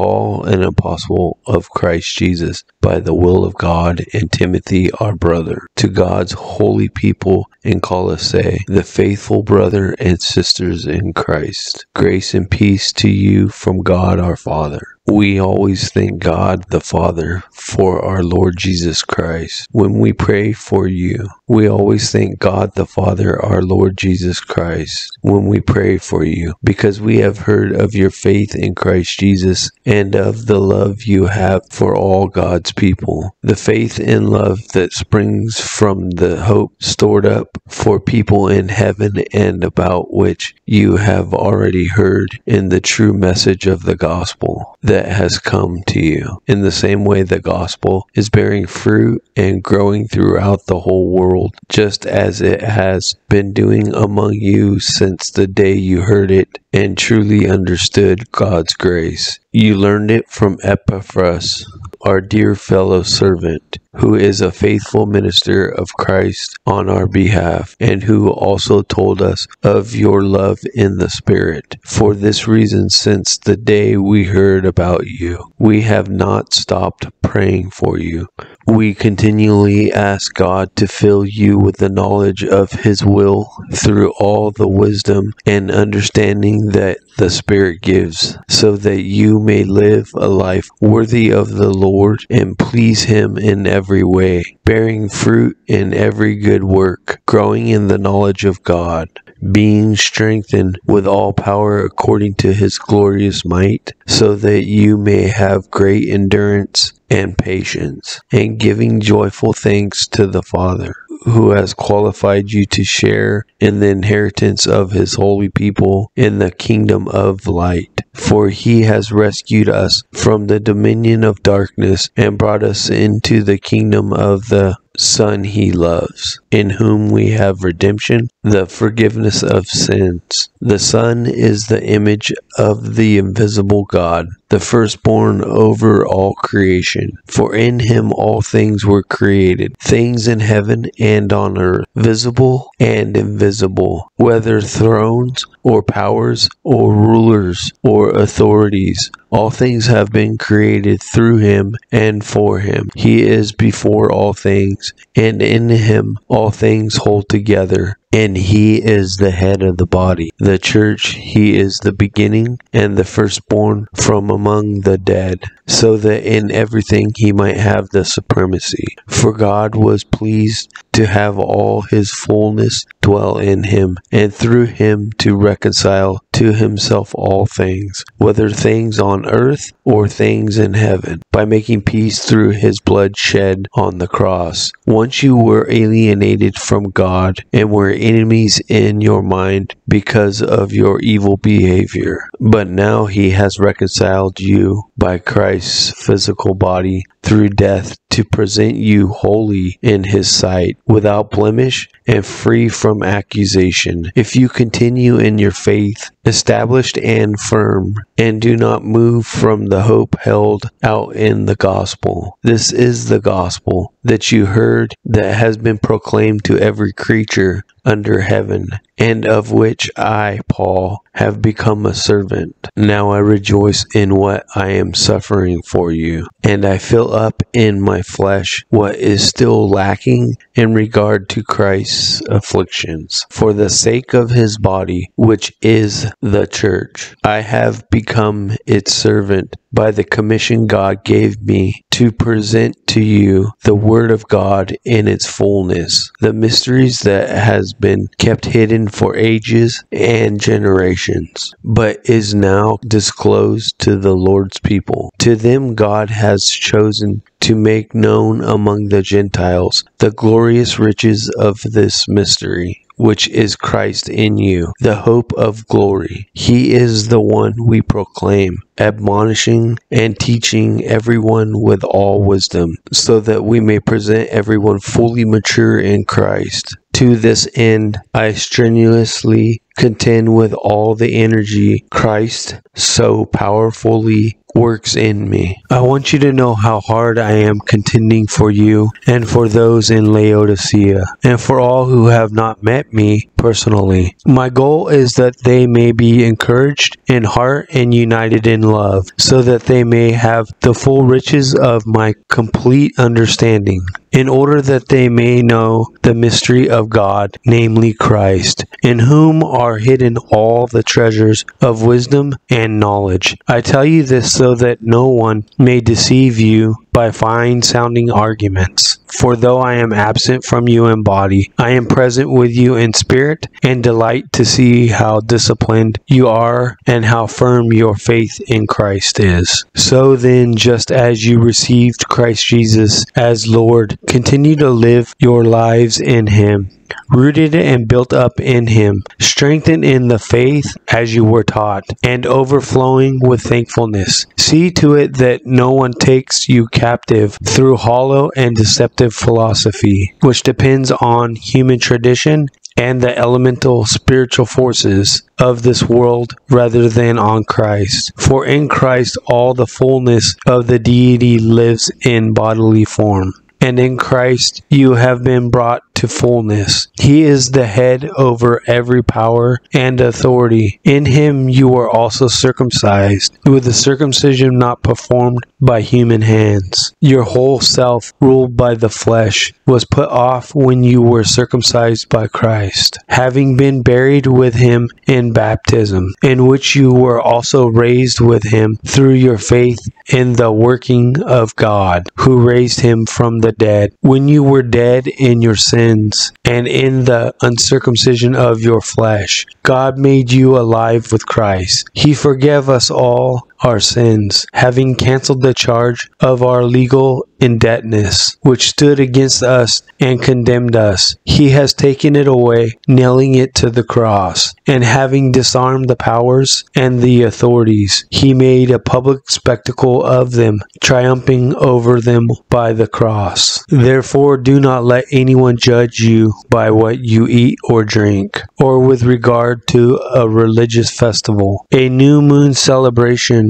Paul, an apostle of Christ Jesus, by the will of God, and Timothy, our brother, to God's holy people in Colossae, the faithful brother and sisters in Christ. Grace and peace to you from God our Father. We always thank God the Father for our Lord Jesus Christ. When we pray for you, we always thank God the Father, our Lord Jesus Christ, when we pray for you, because we have heard of your faith in Christ Jesus and of the love you have for all God's people. The faith and love that springs from the hope stored up for people in heaven and about which you have already heard in the true message of the gospel that has come to you. In the same way, the gospel is bearing fruit and growing throughout the whole world, just as it has been doing among you since the day you heard it and truly understood God's grace. You learned it from Epaphras, our dear fellow servant, who is a faithful minister of Christ on our behalf, and who also told us of your love in the Spirit. For this reason, since the day we heard about you, we have not stopped praying for you. We continually ask God to fill you with the knowledge of His will through all the wisdom and understanding that the Spirit gives, so that you may live a life worthy of the Lord and please Him in every way, bearing fruit in every good work, growing in the knowledge of God being strengthened with all power according to his glorious might, so that you may have great endurance and patience, and giving joyful thanks to the Father, who has qualified you to share in the inheritance of his holy people in the kingdom of light. For he has rescued us from the dominion of darkness and brought us into the kingdom of the Son he loves, in whom we have redemption, the forgiveness of sins. The Son is the image of the invisible God, the firstborn over all creation. For in him all things were created, things in heaven and on earth, visible and invisible, whether thrones or powers or rulers or authorities. All things have been created through him and for him. He is before all things, and in him all things hold together. And he is the head of the body, the church. He is the beginning and the firstborn from among the dead, so that in everything he might have the supremacy. For God was pleased to have all his fullness dwell in him, and through him to reconcile to himself all things, whether things on earth or things in heaven, by making peace through his blood shed on the cross. Once you were alienated from God and were enemies in your mind because of your evil behavior, but now he has reconciled you by Christ's physical body through death to present you holy in his sight, without blemish and free from accusation. If you continue in your faith, established and firm, and do not move from the hope held out in the gospel. This is the gospel that you heard that has been proclaimed to every creature under heaven, and of which I, Paul, have become a servant. Now I rejoice in what I am suffering for you, and I fill up in my flesh what is still lacking in regard to Christ's afflictions, for the sake of his body, which is the church. I have become its servant by the commission God gave me to present to you the Word of God in its fullness, the mysteries that has been kept hidden for ages and generations, but is now disclosed to the Lord's people. To them God has chosen to make known among the Gentiles the glorious riches of this mystery which is Christ in you, the hope of glory. He is the one we proclaim, admonishing and teaching everyone with all wisdom, so that we may present everyone fully mature in Christ. To this end, I strenuously contend with all the energy Christ so powerfully works in me. I want you to know how hard I am contending for you and for those in Laodicea and for all who have not met me personally. My goal is that they may be encouraged in heart and united in love, so that they may have the full riches of my complete understanding in order that they may know the mystery of God, namely Christ, in whom are hidden all the treasures of wisdom and knowledge. I tell you this so that no one may deceive you by fine sounding arguments. For though I am absent from you in body, I am present with you in spirit, and delight to see how disciplined you are and how firm your faith in Christ is. So then, just as you received Christ Jesus as Lord, continue to live your lives in Him rooted and built up in him, strengthened in the faith as you were taught, and overflowing with thankfulness. See to it that no one takes you captive through hollow and deceptive philosophy, which depends on human tradition and the elemental spiritual forces of this world rather than on Christ. For in Christ all the fullness of the deity lives in bodily form and in Christ you have been brought to fullness. He is the head over every power and authority. In him you were also circumcised, with the circumcision not performed by human hands. Your whole self, ruled by the flesh, was put off when you were circumcised by Christ, having been buried with him in baptism, in which you were also raised with him through your faith in the working of God, who raised him from the dead. When you were dead in your sins and in the uncircumcision of your flesh, God made you alive with Christ. He forgave us all our sins, having canceled the charge of our legal indebtedness, which stood against us and condemned us. He has taken it away, nailing it to the cross. And having disarmed the powers and the authorities, he made a public spectacle of them, triumphing over them by the cross. Therefore, do not let anyone judge you by what you eat or drink, or with regard to a religious festival, a new moon celebration,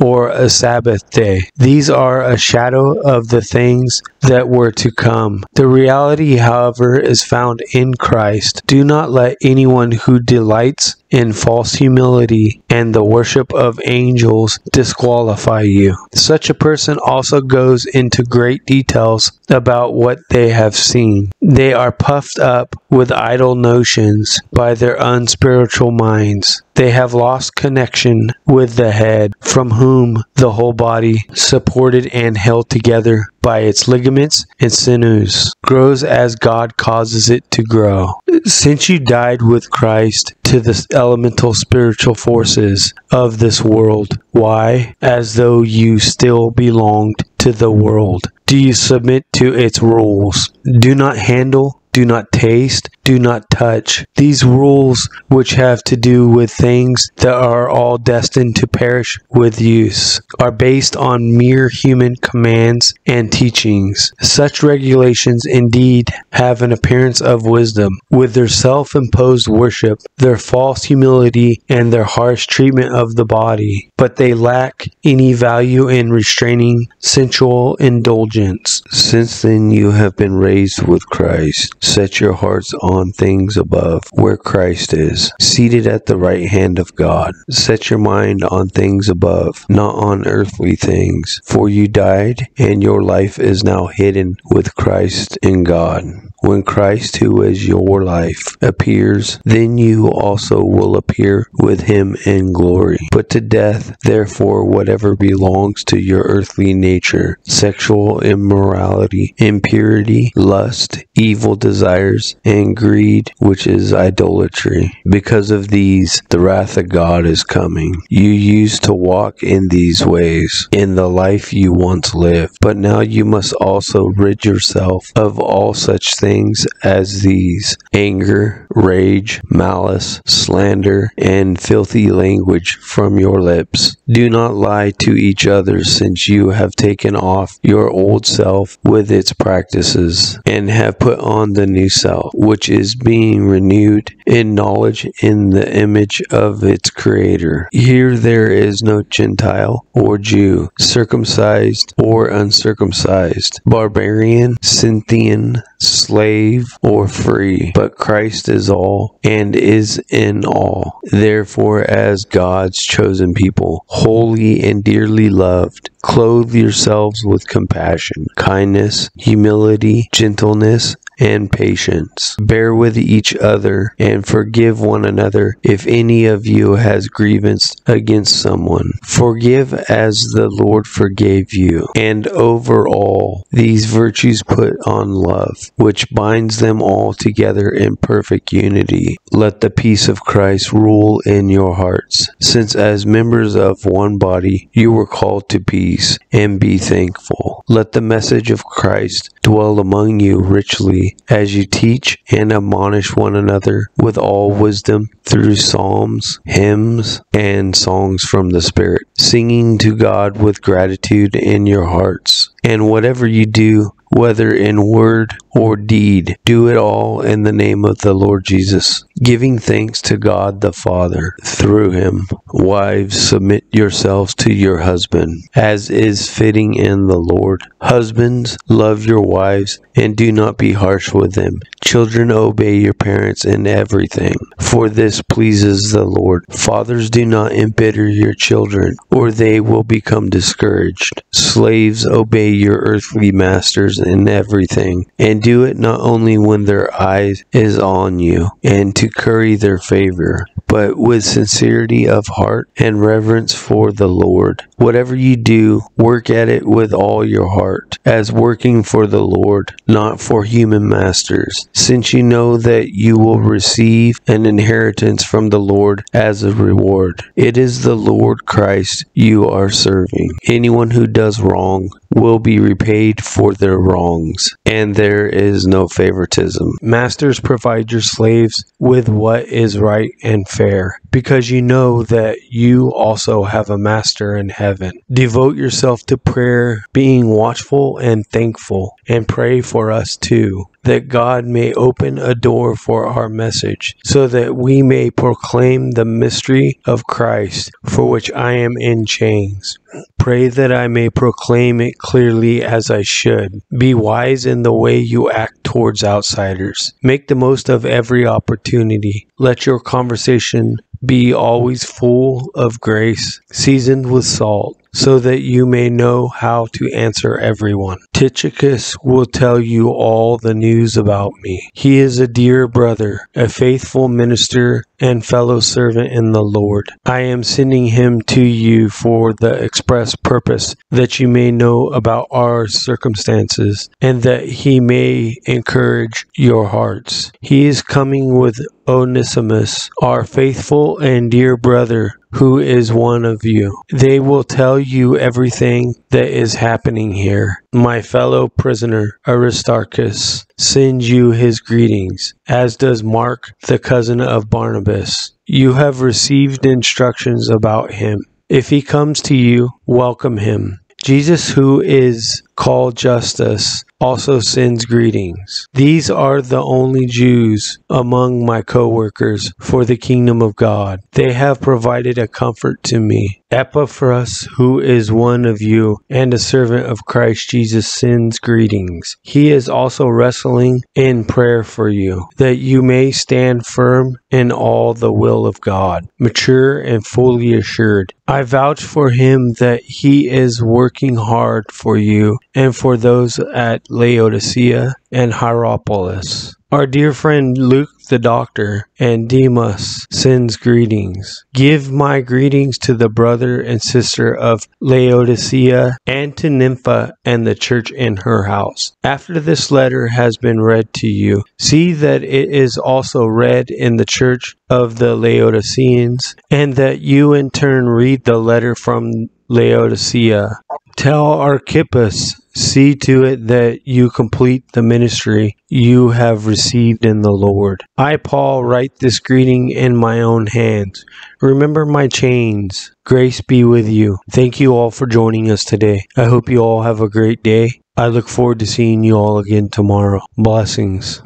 or a Sabbath day. These are a shadow of the things that were to come. The reality, however, is found in Christ. Do not let anyone who delights in false humility and the worship of angels disqualify you. Such a person also goes into great details about what they have seen. They are puffed up with idle notions by their unspiritual minds. They have lost connection with the head, from whom the whole body, supported and held together by its ligaments and sinews, grows as God causes it to grow. Since you died with Christ to the elemental spiritual forces of this world, why, as though you still belonged to the world, do you submit to its rules? Do not handle, do not taste, do not touch. These rules, which have to do with things that are all destined to perish with use, are based on mere human commands and teachings. Such regulations indeed have an appearance of wisdom. With their self imposed worship, their false humility, and their harsh treatment of the body, but they lack any value in restraining sensual indulgence. Since then you have been raised with Christ, set your hearts on things above, where Christ is, seated at the right hand of God. Set your mind on things above, not on earthly things. For you died, and your life is now hidden with Christ in God. When Christ, who is your life, appears, then you also will appear with him in glory. Put to death, therefore, whatever belongs to your earthly nature sexual immorality, impurity, lust, evil desires, and greed, which is idolatry. Because of these, the wrath of God is coming. You used to walk in these ways in the life you once lived, but now you must also rid yourself of all such things as these anger, rage, malice, slander, and filthy language from your lips. Do not lie to each other, since you have taken off your old self with its practices, and have put on the new self, which is being renewed in knowledge in the image of its creator. Here there is no Gentile or Jew, circumcised or uncircumcised, barbarian, Scythian, slave or free, but Christ is all and is in all. Therefore, as God's chosen people, holy and dearly loved, clothe yourselves with compassion, kindness, humility, gentleness, and patience. Bear with each other and forgive one another if any of you has grievance against someone. Forgive as the Lord forgave you. And over all these virtues put on love, which binds them all together in perfect unity. Let the peace of Christ rule in your hearts, since as members of one body you were called to peace, and be thankful. Let the message of Christ dwell among you richly as you teach and admonish one another with all wisdom through psalms, hymns, and songs from the Spirit, singing to God with gratitude in your hearts. And whatever you do, whether in word or deed, do it all in the name of the Lord Jesus, giving thanks to God the Father through him. Wives, submit yourselves to your husband, as is fitting in the Lord. Husbands, love your wives and do not be harsh with them. Children, obey your parents in everything, for this pleases the Lord. Fathers, do not embitter your children, or they will become discouraged. Slaves, obey your earthly masters in everything, and do it not only when their eye is on you, and to curry their favor, but with sincerity of heart and reverence for the Lord. Whatever you do, work at it with all your heart, as working for the Lord, not for human masters, since you know that you will receive an inheritance from the Lord as a reward. It is the Lord Christ you are serving. Anyone who does wrong will be repaid for their wrongs, and there is no favoritism. Masters, provide your slaves with what is right and fair, because you know that you also have a master in heaven. Devote yourself to prayer, being watchful and thankful, and pray for us too that God may open a door for our message, so that we may proclaim the mystery of Christ, for which I am in chains. Pray that I may proclaim it clearly as I should. Be wise in the way you act towards outsiders. Make the most of every opportunity. Let your conversation be always full of grace, seasoned with salt so that you may know how to answer everyone. Tychicus will tell you all the news about me. He is a dear brother, a faithful minister, and fellow servant in the Lord. I am sending him to you for the express purpose that you may know about our circumstances and that he may encourage your hearts. He is coming with Onesimus, our faithful and dear brother who is one of you. They will tell you everything that is happening here. My fellow prisoner Aristarchus sends you his greetings, as does Mark, the cousin of Barnabas. You have received instructions about him. If he comes to you, welcome him. Jesus, who is called Justus, also sends greetings. These are the only Jews among my co-workers for the kingdom of God. They have provided a comfort to me. Epaphras, who is one of you and a servant of Christ Jesus, sends greetings. He is also wrestling in prayer for you, that you may stand firm in all the will of God, mature and fully assured. I vouch for him that he is working hard for you and for those at Laodicea and Hierapolis. Our dear friend Luke the doctor and Demas sends greetings. Give my greetings to the brother and sister of Laodicea and to Nympha and the church in her house. After this letter has been read to you, see that it is also read in the church of the Laodiceans, and that you in turn read the letter from Laodicea. Tell Archippus See to it that you complete the ministry you have received in the Lord. I, Paul, write this greeting in my own hands. Remember my chains. Grace be with you. Thank you all for joining us today. I hope you all have a great day. I look forward to seeing you all again tomorrow. Blessings.